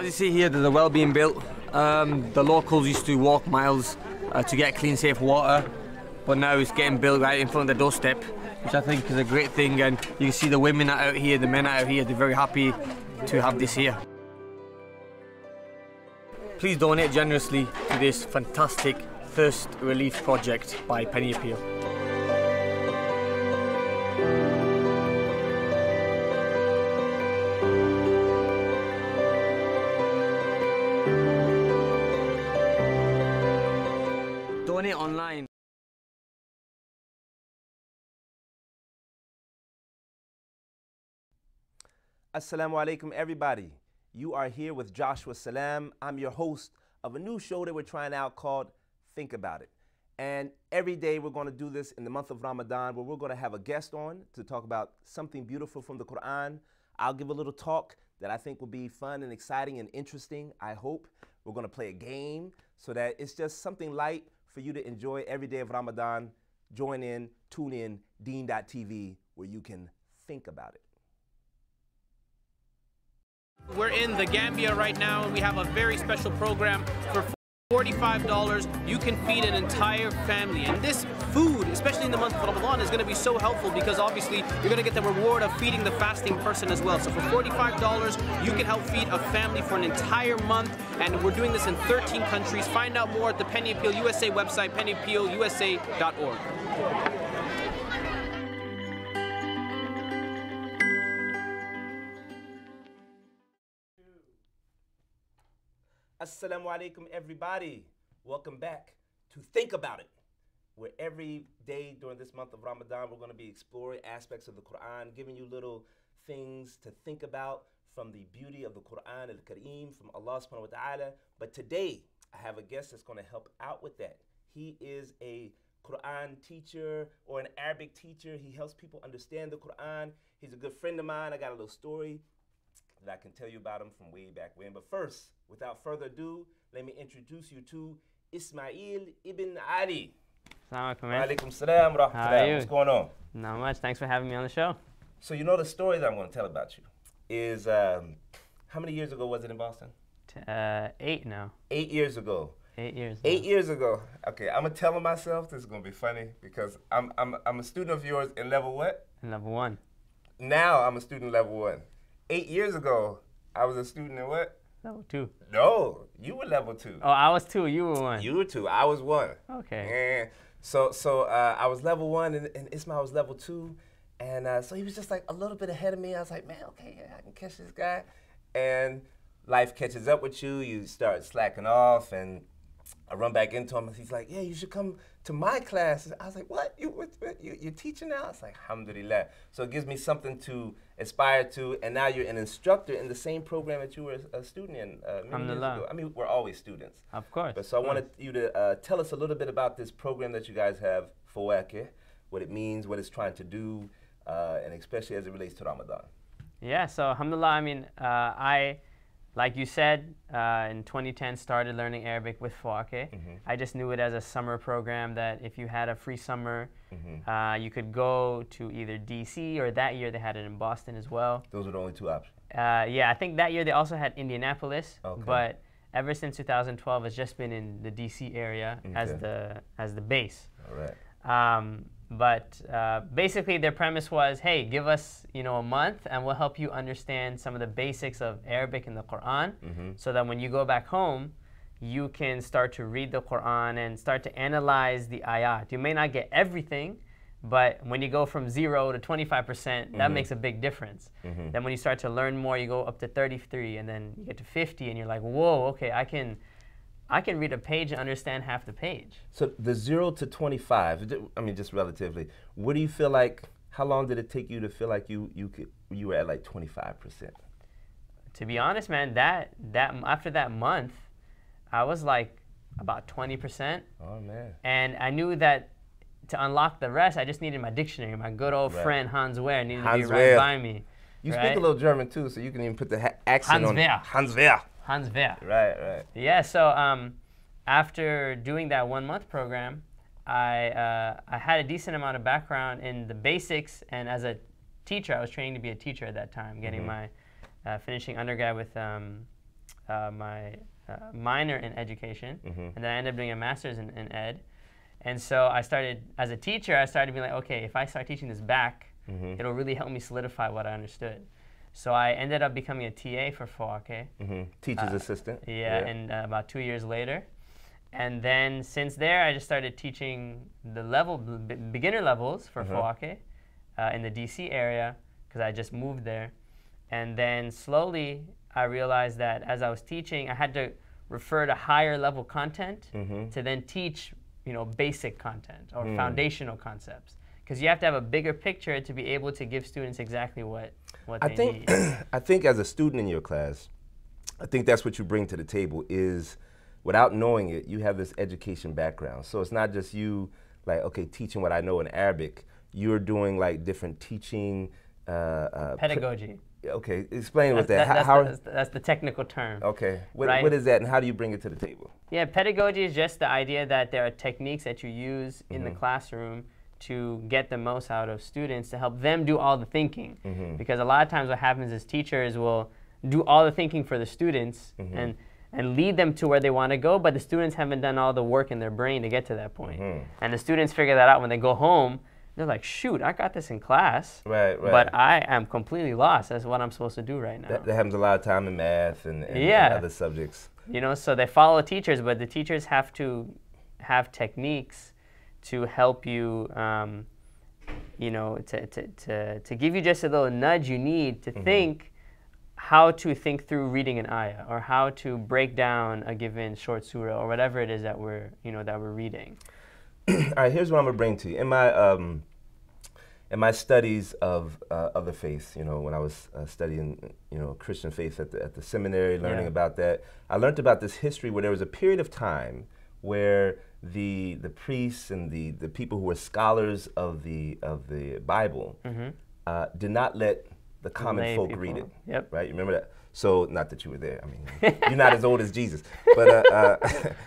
as you see here, there's a well being built. Um, the locals used to walk miles uh, to get clean, safe water, but now it's getting built right in front of the doorstep, which I think is a great thing. And you can see the women out here, the men out here, they're very happy to have this here. Please donate generously to this fantastic thirst relief project by Penny Appeal. Assalamu alaikum, everybody. You are here with Joshua Salaam. I'm your host of a new show that we're trying out called Think About It. And every day we're going to do this in the month of Ramadan where we're going to have a guest on to talk about something beautiful from the Quran. I'll give a little talk that I think will be fun and exciting and interesting, I hope. We're going to play a game so that it's just something light for you to enjoy every day of Ramadan. Join in, tune in, Deen.tv, where you can think about it. We're in the Gambia right now, and we have a very special program for $45. You can feed an entire family. And this food, especially in the month of Ramadan, is going to be so helpful because obviously you're going to get the reward of feeding the fasting person as well. So for $45, you can help feed a family for an entire month. And we're doing this in 13 countries. Find out more at the Penny Appeal USA website, pennyappealusa.org. Assalamu alaikum, everybody. Welcome back to Think About It, where every day during this month of Ramadan, we're going to be exploring aspects of the Quran, giving you little things to think about from the beauty of the Quran al Kareem, from Allah subhanahu wa ta'ala. But today, I have a guest that's going to help out with that. He is a Quran teacher or an Arabic teacher. He helps people understand the Quran. He's a good friend of mine. I got a little story that I can tell you about him from way back when. But first, without further ado, let me introduce you to Ismail ibn Ali. Assalamu. Salam wa How are rahmatullah. you? What's going on? Not much. Thanks for having me on the show. So you know the story that I'm going to tell about you is um, how many years ago was it in Boston? T- uh, eight now. Eight years ago. Eight years. Eight years ago. Okay, I'm gonna tell myself this is gonna be funny because I'm I'm I'm a student of yours in level what? In level one. Now I'm a student level one. Eight years ago, I was a student in what? Level two. No, you were level two. Oh, I was two. You were one. You were two. I was one. Okay. And so so uh, I was level one and, and Ismail was level two. And uh, so he was just like a little bit ahead of me. I was like, man, okay, yeah, I can catch this guy. And life catches up with you. You start slacking off, and I run back into him. And he's like, yeah, you should come to my class. I was like, what? You, what, what? you you're teaching now? I was like, alhamdulillah. So it gives me something to aspire to. And now you're an instructor in the same program that you were a student in uh, many years ago. I mean, we're always students. Of course. But so I wanted you to uh, tell us a little bit about this program that you guys have, Fawakih, what it means, what it's trying to do, uh, and especially as it relates to Ramadan. Yeah. So, alhamdulillah. I mean, uh, I, like you said, uh, in 2010 started learning Arabic with Fawakih. I just knew it as a summer program that if you had a free summer, uh, you could go to either DC or that year they had it in Boston as well. Those are the only two options. Uh, yeah, I think that year they also had Indianapolis, Okay. but ever since 2012, it's just been in the DC area as the as the base. All right. Um, but uh, basically, their premise was, hey, give us you know a month, and we'll help you understand some of the basics of Arabic and the Quran, mm-hmm. so that when you go back home, you can start to read the Quran and start to analyze the ayat. You may not get everything, but when you go from zero to 25%, percent that mm-hmm. makes a big difference. Mm-hmm. Then when you start to learn more, you go up to 33, and then you get to 50, and you're like, whoa, okay, I can, I can read a page and understand half the page. So the zero to 25, I mean, just relatively, what do you feel like, how long did it take you to feel like you, you, could, you were at like 25%? to be honest, man, that that after that month, I was like about 20%, Oh, man. and I knew that to unlock the rest, I just needed my dictionary. My good old Right. friend Hans Wehr needed Hans to be right Wehr. by me. You right? speak a little German too, so you can even put the accent Hans on Wehr. Hans Wehr. Hans Wehr. Right, right. Yeah, so um, after doing that one month program, I, uh, I had a decent amount of background in the basics, and as a teacher, I was training to be a teacher at that time, getting my uh, finishing undergrad with um, uh, my uh, minor in education, and then I ended up doing a master's in, in ed. And so I started, as a teacher, I started being like, okay, if I start teaching this back, it'll really help me solidify what I understood. So I ended up becoming a TA for Fawakih. hmm Teacher's assistant. Yeah, and uh, about two years later. And then since there, I just started teaching the level, b- beginner levels for Fawakih uh, in the DC area because I just moved there. And then slowly, I realized that as I was teaching, I had to refer to higher level content to then teach, you know, basic content or foundational concepts. Because you have to have a bigger picture to be able to give students exactly what, what I they think need. I think as a student in your class, I think that's what you bring to the table is without knowing it, you have this education background. So it's not just you like okay teaching what I know in Arabic. You're doing like different teaching. Uh, uh, Pedagogy. okay, explain what that. that- how, that's, the, that's the technical term. okay, what, Right. what is that, and how do you bring it to the table? Yeah, pedagogy is just the idea that there are techniques that you use in the classroom to get the most out of students to help them do all the thinking. Mm-hmm. Because a lot of times what happens is teachers will do all the thinking for the students mm-hmm. and and lead them to where they want to go, but the students haven't done all the work in their brain to get to that point. Mm-hmm. And the students figure that out when they go home. They're like, shoot, I got this in class. Right, right. But I am completely lost. That's what I'm supposed to do right now. That, that happens a lot of time in math and, and, and Yeah. other subjects. you know so they follow teachers but the teachers have to have techniques to help you um, you know to, to, to, to give you just a little nudge you need to think how to think through reading an ayah or how to break down a given short surah or whatever it is that we're you know that we're reading All right, here's what I'm gonna bring to you. In my um, in my studies of uh, other faiths, you know, when I was uh, studying, you know, Christian faith at the at the seminary, learning Yeah. about that, I learned about this history where there was a period of time where the the priests and the the people who were scholars of the of the Bible uh, did not let the common Mm-hmm. lay folk read it. Yep. Right. You remember that? So not that you were there. I mean, you're not as old as Jesus, but uh, uh,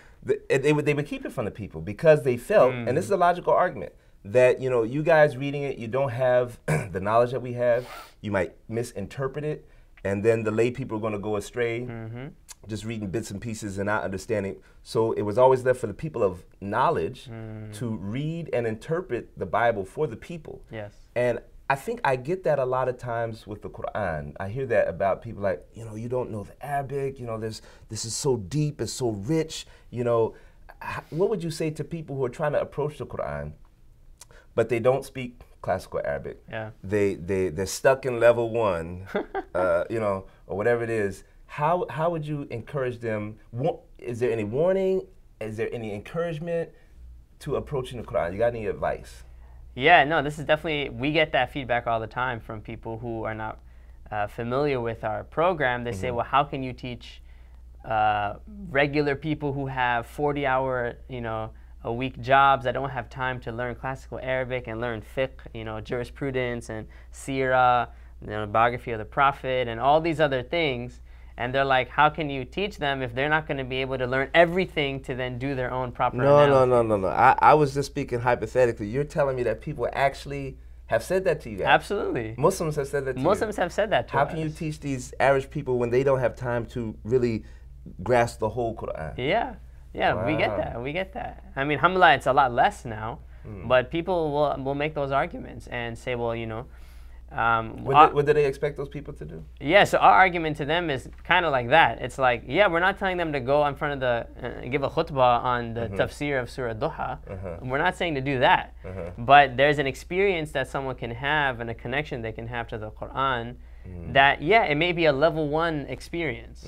the- they would they would keep it from the people because they felt, and this is a logical argument that you know you guys reading it, you don't have the knowledge that we have. You might misinterpret it, and then the lay people are going to go astray, mm-hmm. just reading bits and pieces and not understanding. So it was always left for the people of knowledge mm. to read and interpret the Bible for the people. yes And I think I get that a lot of times with the Quran. I hear that about people like, you know, you don't know the Arabic, you know, there's this is so deep, it's so rich, you know. What would you say to people who are trying to approach the Quran, but they don't speak classical Arabic? Yeah. They they they're stuck in level one, uh, you know, or whatever it is. How how would you encourage them? Is there any warning? Is there any encouragement to approaching the Quran? You got any advice? Yeah, no, this is definitely, we get that feedback all the time from people who are not uh, familiar with our program. They say, well, how can you teach uh, regular people who have 40 hour, you know, week jobs I don't have time to learn classical Arabic and learn fiqh, you know, jurisprudence and seerah, you know, biography of the Prophet and all these other things. And they're like, how can you teach them if they're not going to be able to learn everything to then do their own proper No, no, analysis? no, no, no. I, I was just speaking hypothetically. You're telling me that people actually have said that to you guys. Absolutely. Muslims have said that to you. Muslims have said that to you. How us. can you teach these average people when they don't have time to really grasp the whole Quran? Yeah, yeah, we get that. We get that. I mean, alhamdulillah, it's a lot less now, Hmm. but people will will make those arguments and say, well, you know, um, What, our- do, what do they expect those people to do? yeah. So our argument to them is kind of like that. It's like, yeah, we're not telling them to go in front of the uh, give a khutbah on the Mm-hmm. tafsir of Surah Duha. Uh-huh. We're not saying to do that, but there's an experience that someone can have and a connection they can have to the Quran. Mm-hmm. That yeah, it may be a level one experience,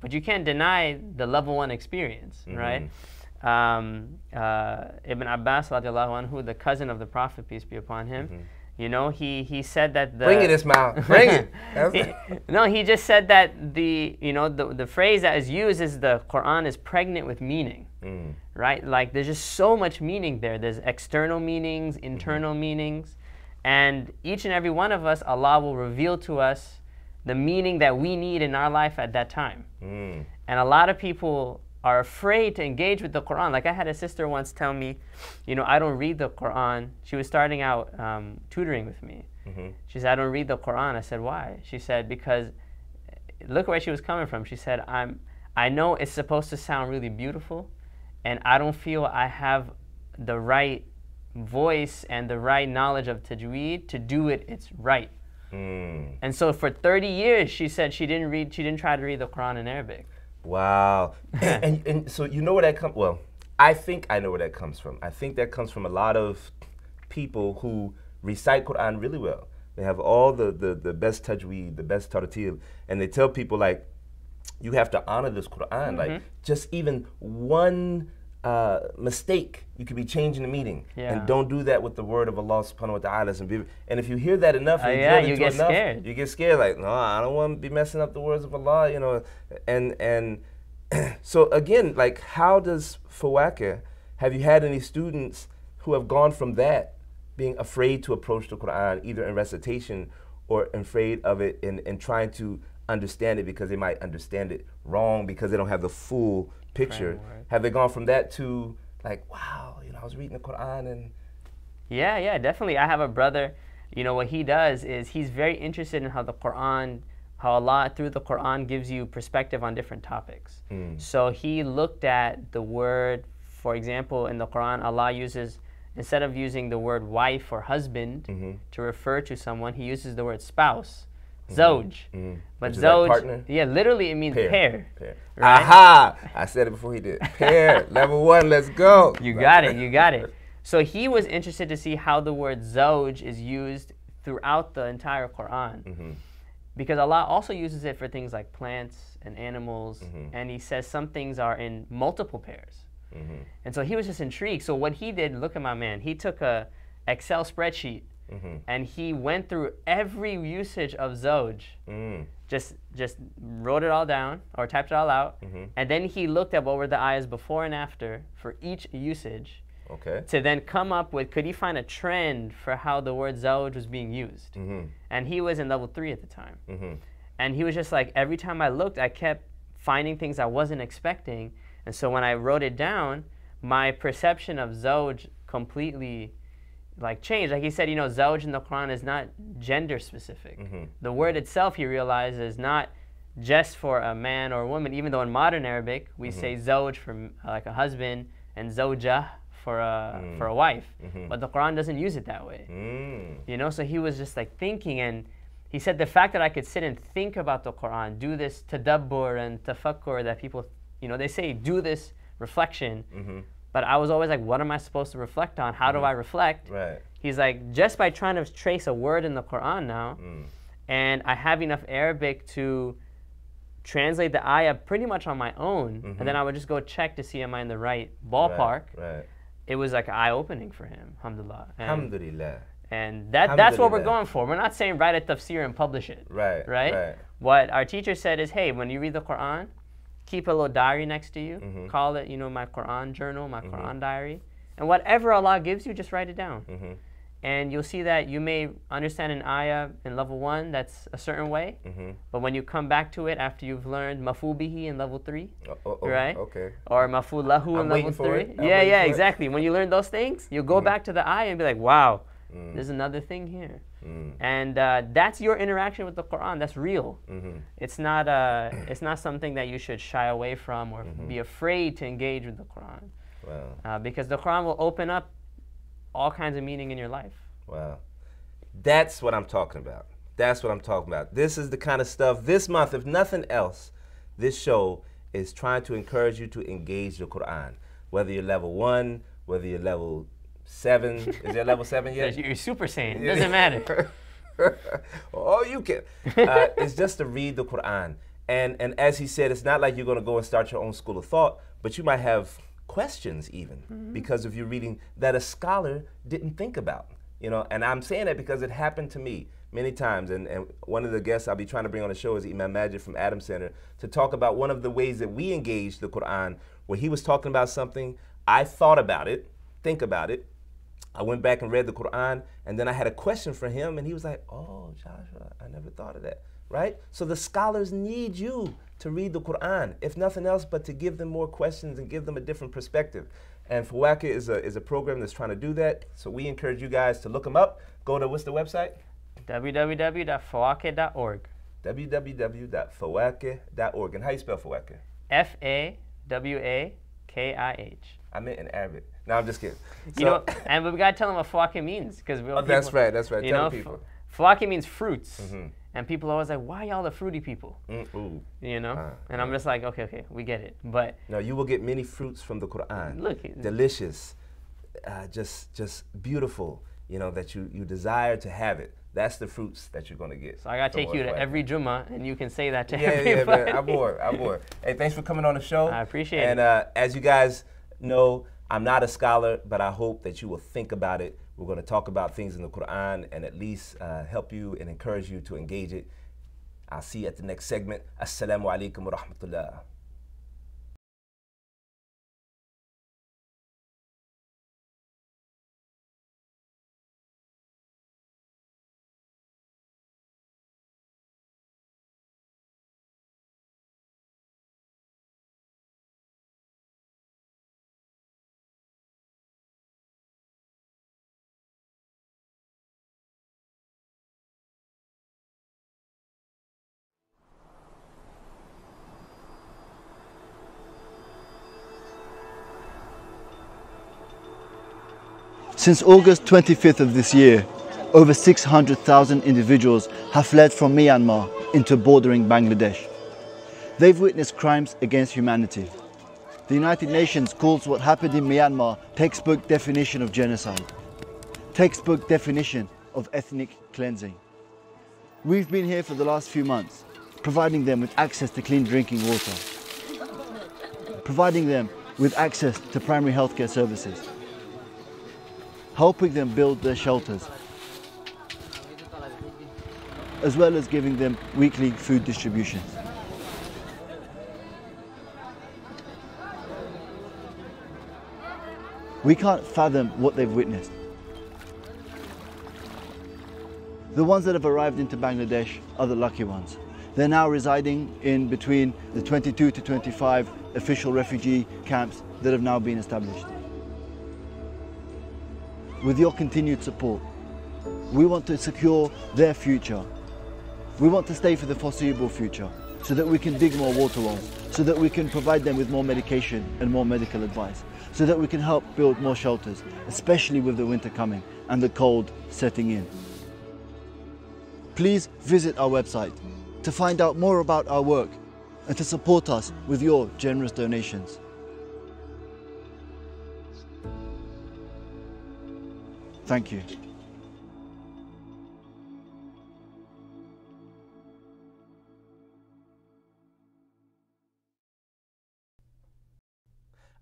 but you can't deny the level one experience, Mm-hmm. right? Um, uh, Ibn Abbas, anhu, the cousin of the Prophet, peace be upon him, you know, he, he said that the Mm-hmm. Bring it, Ismail. Bring it. He- no, he just said that the you know the, the phrase that is used is the Quran is pregnant with meaning, Mm. right? Like there's just so much meaning there. There's external meanings, internal meanings, and each and every one of us, Allah will reveal to us the meaning that we need in our life at that time. Mm. And a lot of people are afraid to engage with the Quran. Like I had a sister once tell me, you know, I don't read the Quran. She was starting out um, tutoring with me. She said, I don't read the Quran. I said, why? She said, because look where she was coming from. She said, I'm, I know it's supposed to sound really beautiful, and I don't feel I have the right voice and the right knowledge of tajweed to do it it's right. Mm. And so for 30 years, she said she didn't read, she didn't try to read the Quran in Arabic. Wow. and, and, and so you know where that comes, well, I think I know where that comes from. I think that comes from a lot of people who recite Quran really well. They have all the, the, the best tajweed, the best tartil, and they tell people like, you have to honor this Quran. Mm-hmm. Like just even one uh, mistake, you could be changing the meaning. Yeah. And don't do that with the word of Allah subhanahu wa ta'ala. And be- And if you hear that enough, Uh, and yeah, you get enough, scared. You get scared, like, no, I don't want to be messing up the words of Allah, you know. And and so again, like how does Fawakih, have you had any students who have gone from that being afraid to approach the Quran, either in recitation or afraid of it in, in trying to understand it because they might understand it wrong because they don't have the full picture? Have they gone from that to like, wow, you know, I was reading the Quran and Yeah, yeah, definitely. I have a brother, you know, what he does is he's very interested in how the Quran, how Allah through the Quran gives you perspective on different topics. So he looked at the word, for example, in the Quran, Allah uses, instead of using the word wife or husband Mm-hmm. to refer to someone, he uses the word spouse, zoj. But Mm-hmm. Which zoj, partner? yeah, literally it means pair. Pair. right? Aha! I said it before he did. Pair. Level one, let's go. You got it. You got it. So he was interested to see how the word zoj is used throughout the entire Quran. Mm-hmm. Because Allah also uses it for things like plants and animals, Mm-hmm. and He says some things are in multiple pairs. Mm-hmm. And so he was just intrigued. So what he did, look at my man, he took a Excel spreadsheet Mm-hmm. and he went through every usage of zoj Mm. just just wrote it all down or typed it all out and then he looked at what were the ayahs before and after for each usage Okay. to then come up with could he find a trend for how the word zawj was being used Mm-hmm. and he was in level three at the time Mm-hmm. and he was just like every time i looked i kept finding things i wasn't expecting and so when i wrote it down my perception of zawj completely like change. like he said you know zawj in the quran is not gender specific. The word itself he realized is not just for a man or a woman. Even though in modern arabic we say zawj for uh, like a husband and zawjah for a for a wife. But the quran doesn't use it that way. Mm. you know so he was just like thinking and he said the fact that i could sit and think about the quran do this tadabbur and tafakkur that people you know they say do this reflection Mm-hmm. But i was always like what am i supposed to reflect on how do i reflect Right. he's like just by trying to trace a word in the quran now Mm. and i have enough arabic to translate the ayah pretty much on my own and then i would just go check to see am i in the right ballpark Mm-hmm. Right. right. it was like eye-opening for him alhamdulillah and, Alhamdulillah. and that, that's what we're going for. We're not saying write a tafsir and publish it. Right. Right? Right. What our teacher said is, hey, when you read the Quran, keep a little diary next to you. Mm-hmm. Call it, you know, my Quran journal, my Quran diary. And whatever Allah gives you, just write it down. Mm-hmm. And you'll see that you may understand an ayah in level one that's a certain way. Mm-hmm. But when you come back to it after you've learned mafubihi in level three, Oh, oh, oh, Right? Okay. or mafu lahu in level three. Yeah, yeah, for it. exactly. When you learn those things, you'll go back to the ayah and be like, wow, Mm. there's another thing here. Mm. And uh, that's your interaction with the Quran. That's real. Mm-hmm. It's not uh, it's not something that you should shy away from or Mm-hmm. be afraid to engage with the Quran, Wow. uh, because the Quran will open up all kinds of meaning in your life. Wow. That's what I'm talking about. That's what I'm talking about. This is the kind of stuff this month, if nothing else, this show is trying to encourage you to engage the Quran. Whether you're level one, whether you're level seven. is there level seven yet? You're super sane. It doesn't matter. oh, you can. Uh, it's just to read the Quran. And, and as he said, it's not like you're going to go and start your own school of thought, but you might have questions even because of you reading that a scholar didn't think about. You know, and I'm saying that because it happened to me many times. And, and one of the guests I'll be trying to bring on the show is Imam Magid from Adam Center to talk about one of the ways that we engage the Quran, where he was talking about something. I thought about it, think about it, I went back and read the Quran, and then I had a question for him, and he was like, "Oh, Joshua, I never thought of that." Right? So the scholars need you to read the Quran, if nothing else, but to give them more questions and give them a different perspective. And Fawakih is a is a program that's trying to do that. So we encourage you guys to look them up. Go to what's the website? www.fawakih.org. www.fawakih.org. And how you spell Fawake? F A W A K I H. I meant in Arabic. No, I'm just kidding. You know, and we gotta tell them what fwake means because we. Oh, that's right, that's right. You Tell know, people. Means fruits, and people are always like, "Why y'all the fruity people?" Mm, ooh. You know, Ah, and I'm just like, "Okay, okay, we get it." But No, you will get many fruits from the Quran. Look, it- delicious, uh, just just beautiful. You know that you you desire to have it. That's the fruits that you're gonna get. so I gotta take you to every Juma, and you can say that to Yeah, yeah, everybody. man. I'm bored. I'm bored. Hey, thanks for coming on the show. I appreciate and, it. uh, as you guys know, I'm not a scholar, but I hope that you will think about it. We're going to talk about things in the Quran and at least uh, help you and encourage you to engage it. I'll see you at the next segment. Assalamu alaikum wa rahmatullah. Since August 25th of this year, over 600,000 individuals have fled from Myanmar into bordering Bangladesh. They've witnessed crimes against humanity. The United Nations calls what happened in Myanmar textbook definition of genocide, textbook definition of ethnic cleansing. We've been here for the last few months, providing them with access to clean drinking water, providing them with access to primary healthcare services, helping them build their shelters, as well as giving them weekly food distributions. We can't fathom what they've witnessed. The ones that have arrived into Bangladesh are the lucky ones. They're now residing in between the 22 to 25 official refugee camps that have now been established. With your continued support, we want to secure their future. We want to stay for the foreseeable future so that we can dig more water wells, so that we can provide them with more medication and more medical advice, so that we can help build more shelters, especially with the winter coming and the cold setting in. Please visit our website to find out more about our work and to support us with your generous donations. Thank you.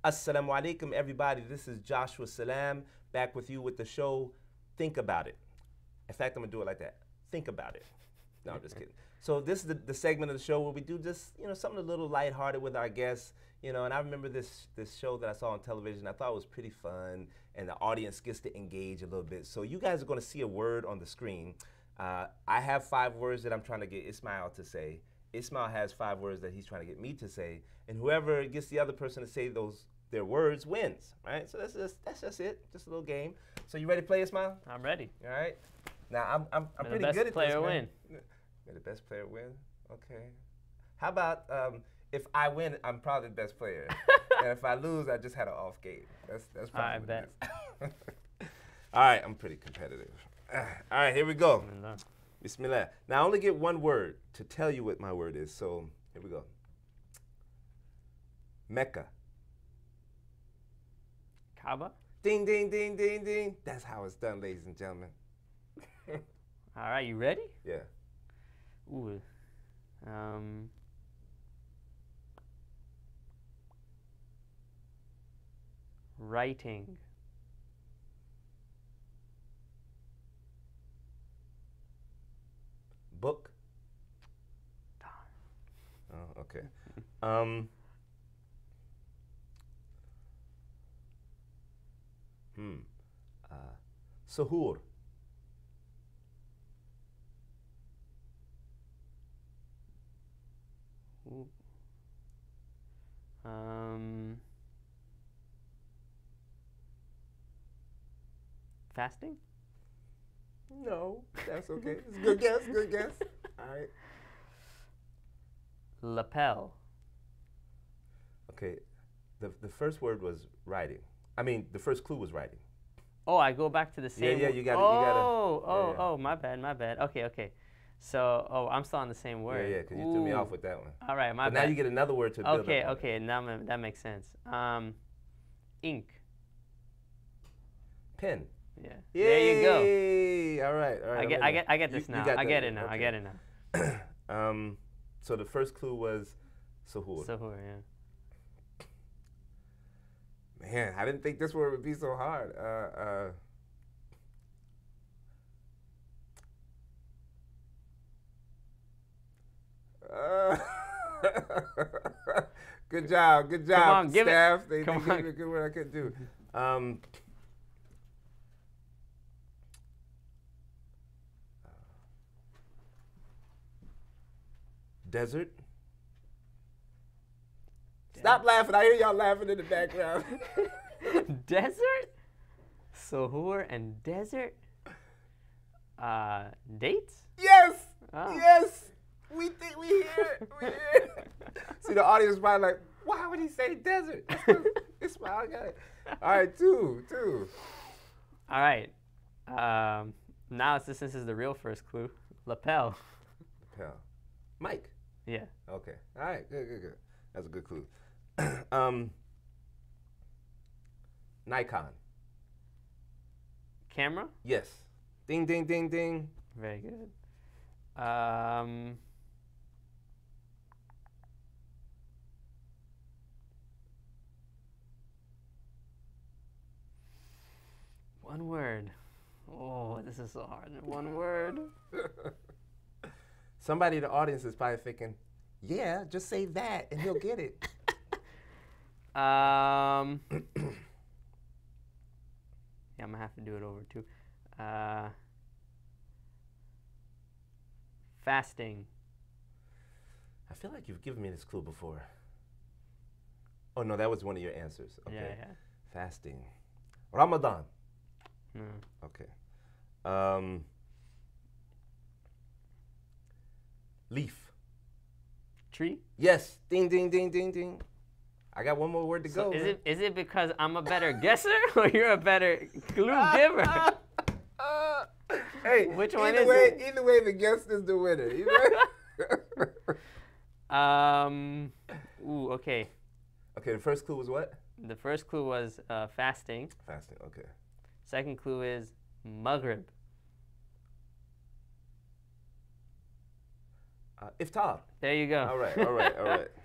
Assalamu alaikum, everybody. This is Joshua Salaam back with you with the show Think About It. In fact, I'm going to do it like that. Think about it. No, I'm just kidding. So this is the, the segment of the show where we do just, you know, something a little lighthearted with our guests. You know, and I remember this this show that I saw on television. I thought it was pretty fun, and the audience gets to engage a little bit. So you guys are going to see a word on the screen. Uh, I have five words that I'm trying to get Ismail to say. Ismail has five words that he's trying to get me to say, and whoever gets the other person to say those their words wins, right? So that's just that's just it, just a little game. So you ready to play, Ismail? I'm ready. All right. Now I'm I'm, I'm pretty good at player this. man. win. May the best player win. Okay. How about um, if I win, I'm probably the best player, and if I lose, I just had an off game. That's that's probably I what bet. All right, I'm pretty competitive. All right, here we go. Bismillah. Bismillah. Now I only get one word to tell you what my word is. So here we go. Mecca. Kaaba. Ding ding ding ding ding. That's how it's done, ladies and gentlemen. All right, you ready? Yeah. Ooh. Um. Writing. Book. Oh, okay. Um. Hmm. Uh, Sahur. Um. Fasting? No, that's okay. It's good guess. Good guess. All right. Lapel. Okay, the the first word was writing. I mean, the first clue was writing. Oh, I go back to the same. yeah, wo- you gotta- Oh, you gotta- oh, yeah, yeah. oh, my bad, my bad. Okay, okay. So, oh, I'm still on the same word. Yeah, yeah, because you threw me off with that one. All right, my But bad. now you get another word to build okay, up on it. okay, now ma- that makes sense. Um, ink. Pen. Yeah. There you go. All right, all right. I get, I get, I get this you now. got I get it now. I get it now. Um, so the first clue was Sahur. Sahur, yeah. Man, I didn't think this word would be so hard. Uh, uh, uh, good job, good job, Come on, give it. staff. They, Come they gave on. me a good word I could do. Um, desert. Stop laughing. I hear y'all laughing in the background. desert? Sahur and desert? Uh, dates? Yes. Oh. Yes. We think we hear it. We hear it. See, the audience probably like, why would he say desert? It's my, I got it. All right, two, two. All right. Um, now since this, is the real first clue. Lapel. Pal. Mike. Yeah. Okay. All right. Good, good, good. That's a good clue. um, Nikon. Camera? Yes. Ding, ding, ding, ding. Very good. Um, one word. Oh, this is so hard. One word. Somebody in the audience is probably thinking, yeah, just say that and he'll get it. Um, yeah, I'm gonna have to do it over too. Uh, fasting. I feel like you've given me this clue before. Oh no, that was one of your answers. Okay. Yeah, yeah. Fasting. Ramadan. No. Okay. Um, leaf. Tree. Yes. Ding, ding, ding, ding, ding. I got one more word to So go. is man. it is it because I'm a better guesser or you're a better clue giver? Hey, Which one either is way, it? Either way, the guest is the winner. Um. Ooh. Okay. okay, the first clue was what? The first clue was uh, fasting. Fasting. Okay. Second clue is Maghrib. Uh, iftar. There you go. All right, all right, all right.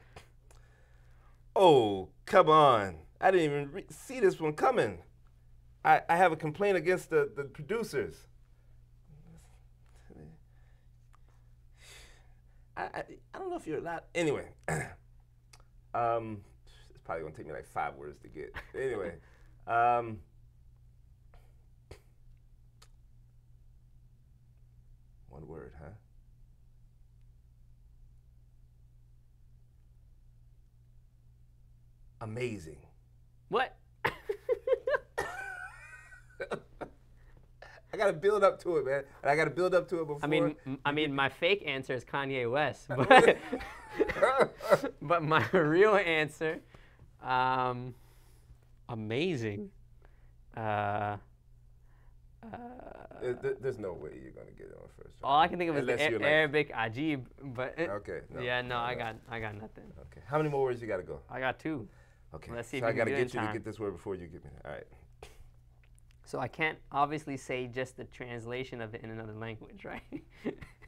Oh, come on. I didn't even re- see this one coming. I, I have a complaint against the, the producers. I, I, I don't know if you're allowed. Anyway, um, it's probably going to take me like five words to get. Anyway, um, one word, huh? Amazing. What? I gotta build up to it, man. And I gotta build up to it before. I mean, I mean, my fake answer is Kanye West, but but my real answer, um, amazing. Uh, uh, There- there- there's no way you're gonna get it on first. try. all I can think of is the A- like- Arabic ajib, but Okay, no, yeah, no, no, I got, I got nothing. Okay. How many more words you gotta go? I got two, Okay. Let's see so I it in get you to get this word before you get me. All right. so I can't obviously say just the translation of it in another language, right?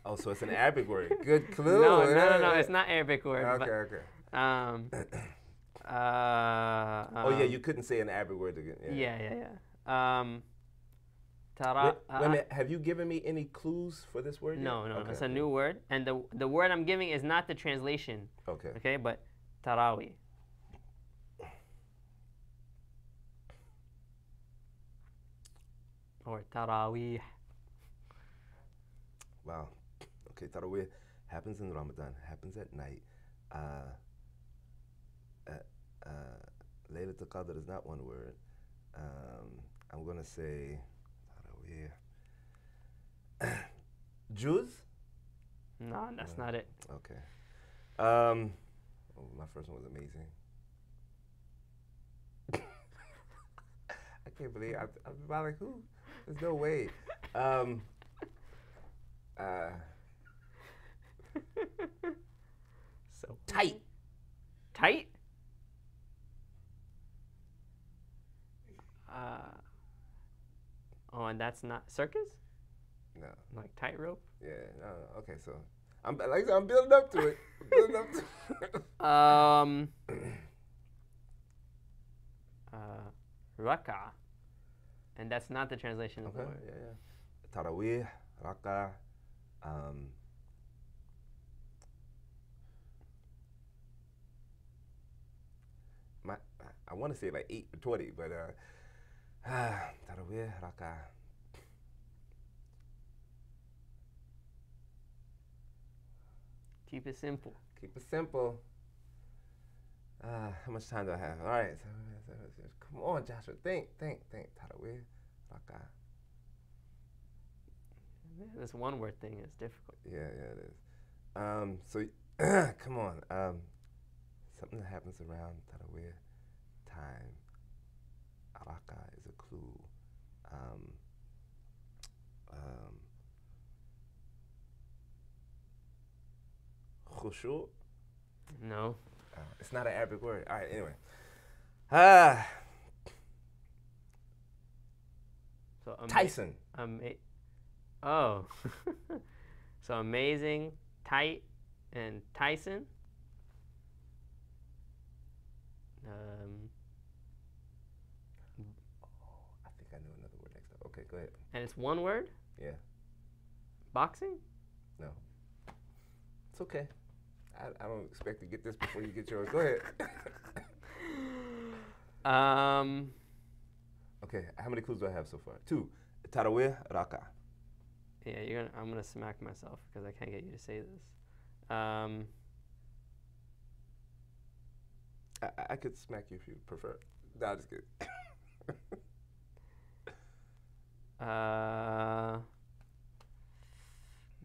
Oh, so it's an Arabic word. Good clue. no, no, no, no, it's not Arabic word. Okay, but, okay. Um, uh, Oh yeah, um, you couldn't say an Arabic word again. Yeah, yeah, yeah. Um, tara, Wait, uh, wait minute. Have you given me any clues for this word? yet? No, no, Okay, it's a new word, and the the word I'm giving is not the translation. Okay. Okay, but tarawi. Or tarawih. Wow. Okay, Tarawih happens in Ramadan, happens at night. Uh, uh, uh, Laylatul Qadr is not one word. Um, I'm going to say Tarawih. Jews? No, that's not it. Okay. Um, oh, my first one was amazing. I can't believe I, I'm about like who? There's no way. Um, uh, So tight. tight. Uh, oh, and that's not circus? No. Like tightrope? Yeah. No. no. Okay. So I'm like I said, I'm building up to it. I'm building up to it. Um, uh, raka. And that's not the translation of the Okay. word. Yeah. Yeah. Tarawih, raka. Um, my, I want to say like eight or twenty, but uh, tarawih, raka. Keep it simple. Keep it simple. Uh, how much time do I have? All right. Come on, Joshua. Think, think, think. Tarawih, raka. This one word thing is difficult. Yeah, yeah, it is. Um, so, come on. Um, something that happens around Tarawih time. Araka is a clue. Um, um, khushu. No. Uh, it's not an Arabic word. All right, anyway. Ah, So ama- Tyson. Ama- oh. so amazing, tight, and Tyson. Um, I think I know another word next up. Okay, go ahead. and it's one word. Yeah, Boxing. no. It's okay. I, I don't expect to get this before you get yours. Go ahead. Um. Okay, how many clues do I have so far? Two. Tarawih, Raka. Yeah, you're gonna. I'm gonna smack myself because I can't get you to say this. Um. I, I- could smack you if you prefer. No, just kidding. Uh.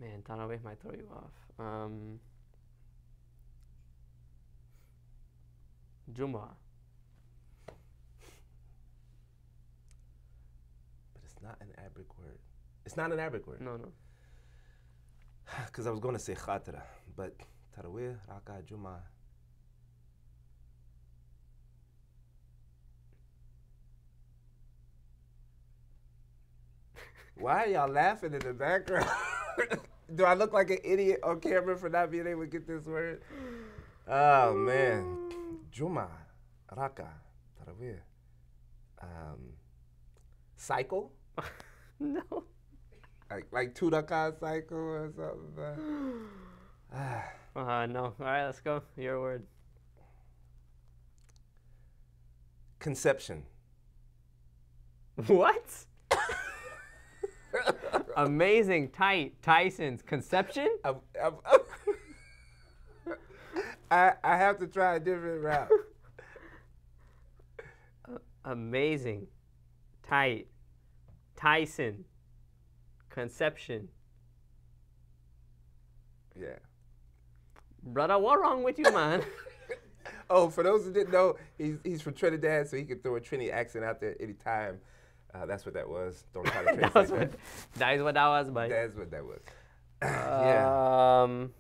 Man, Tarawih might throw you off. Um. Jumu'ah. but it's not an Arabic word. It's not an Arabic word. No, no. Because I was going to say Khatira, but Tarawih, Raka, Juma. Why are y'all laughing in the background? Do I look like an idiot on camera for not being able to get this word? Oh man. Juma, Raka, Tarawih. Um, cycle? No. Like like two raka cycle or something. Ah. Uh, no. All right, let's go. Your word. Conception. What? Amazing, tight. Tyson's conception. I'm- I'm- I'm- I I have to try a different route. Amazing, tight. Tyson. Conception. Yeah. Brother, what wrong with you, man? Oh, for those who didn't know, he's he's from Trinidad, so he can throw a Trini accent out there anytime. Uh, that's what that was. Don't try to that, translate what, that. that is what that was, but. That's what that was. yeah. Um,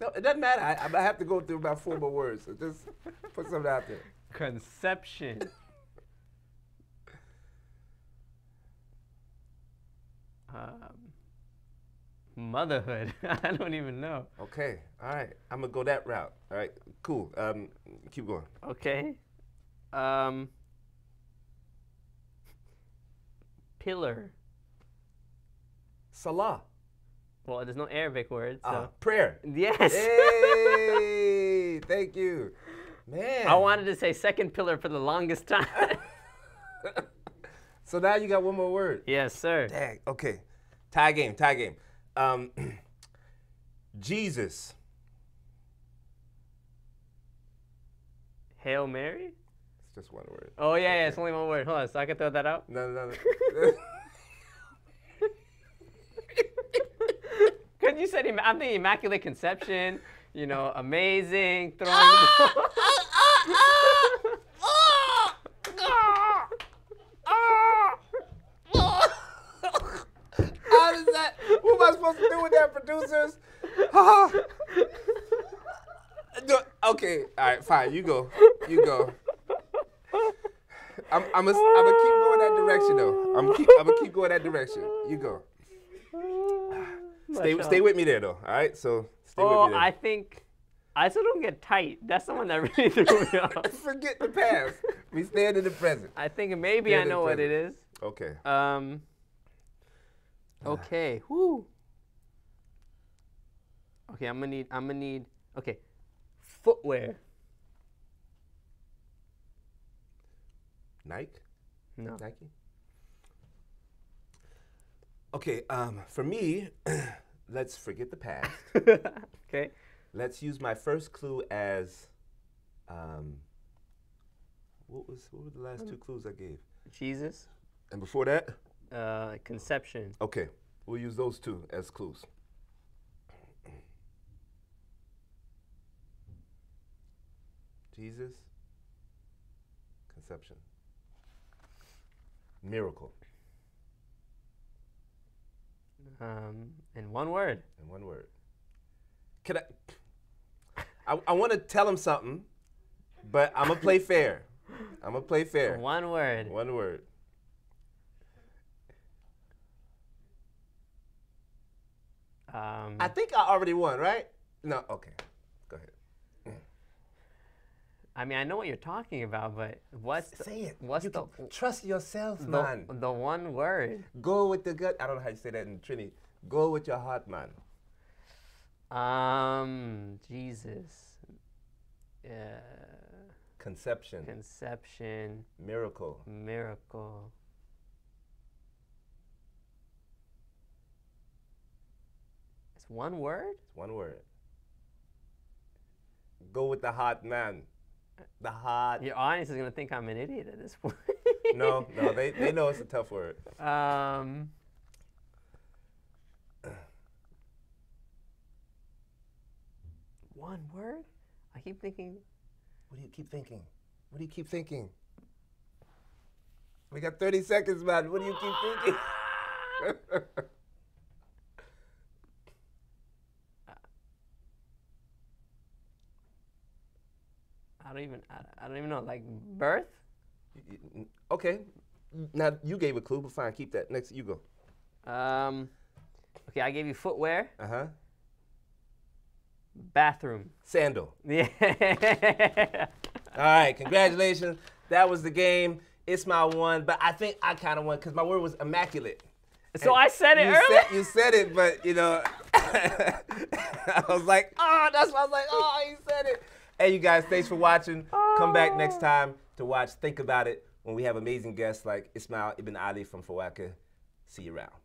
No, it doesn't matter. I, I have to go through about four more words. So just put something out there. conception. um, motherhood. I don't even know. Okay. All right. I'm gonna go that route. All right. Cool. Um, keep going. Okay. Um, pillar. Salah. Well, there's no Arabic word, so. Ah, prayer. yes. Hey, thank you, man. I wanted to say second pillar for the longest time. So now you got one more word. yes, sir. Dang. Okay. Tie game. Tie game. Um, Jesus. Hail Mary? It's just one word. Oh, yeah, yeah, it's only one word. Hold on, so I can throw that out? No, no, no. You said, I'm the Immaculate Conception, you know, amazing, throwing. How does that, what am I supposed to do with that, producers? okay, all right, fine, you go, you go. I'm, I'm gonna I'm keep going that direction though. I'm I'm gonna keep going that direction. You go. Stay stay with me there though. All right, so stay with Oh, me there. I think I still don't get tight. That's the one that really threw me off. Forget the past. We stand in the present. I think maybe Stand I know what it is. Okay. Um. Okay. Whoo. Okay, I'm gonna need. I'm gonna need. Okay, footwear. Nike. No. Nike. Okay. Um, for me, let's forget the past. okay. let's use my first clue as. Um, what was what were the last two clues I gave? Jesus. And before that, Uh, conception. okay, we'll use those two as clues. Jesus, conception, miracle, Um, in one word. in one word. Can I? I, I want to tell him something, but I'm gonna play fair. I'm gonna play fair. One word. One word. Um, I think I already won, right? No. Okay. I mean, I know what you're talking about, but what's the, Say it. What's You the can- trust yourself, the, man. the one word? Go with the gut. I don't know how you say that in Trinity. Go with your heart, man. Um, Jesus. Uh, Conception, conception, miracle, miracle. It's one word? It's one word. Go with the heart, man. The hot. Your audience is gonna think I'm an idiot at this point. No, no, they, they know it's a tough word. Um. One word? I keep thinking. What do you keep thinking? What do you keep thinking? We got 30 seconds, man. What do you keep thinking? I don't even. I, I don't even know. Like birth. okay. Now you gave a clue, but fine, keep that. Next, you go. Um. Okay, I gave you footwear. Uh huh. Bathroom. Sandal. Yeah. All right, congratulations. That was the game. It's my one, but I think I kind of won because my word was immaculate. so I said it you earlier. Said, you said it, but you know, I was like, oh, that's why I was like, oh, he said it. Hey, you guys, thanks for watching. Come back next ah. time to watch Think About It when we have amazing guests like Ismail Ibn Ali from Fawakih. See you around.